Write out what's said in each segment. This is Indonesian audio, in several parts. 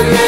again.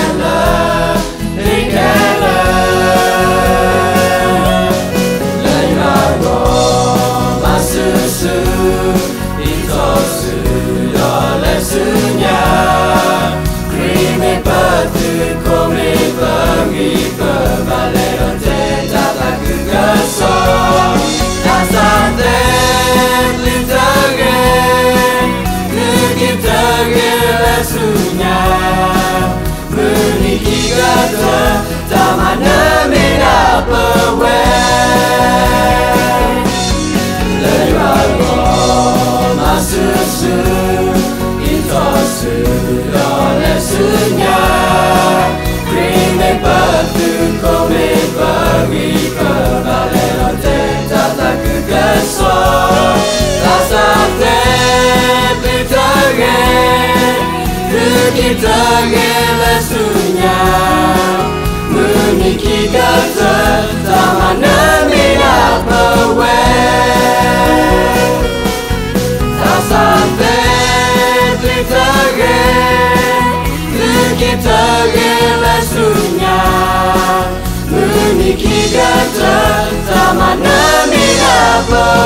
に投げ出すにゃ海 kita tertahan minat pewek Tak sampai kita ge kita ge lesunya Meniki kita tertahan minat pewek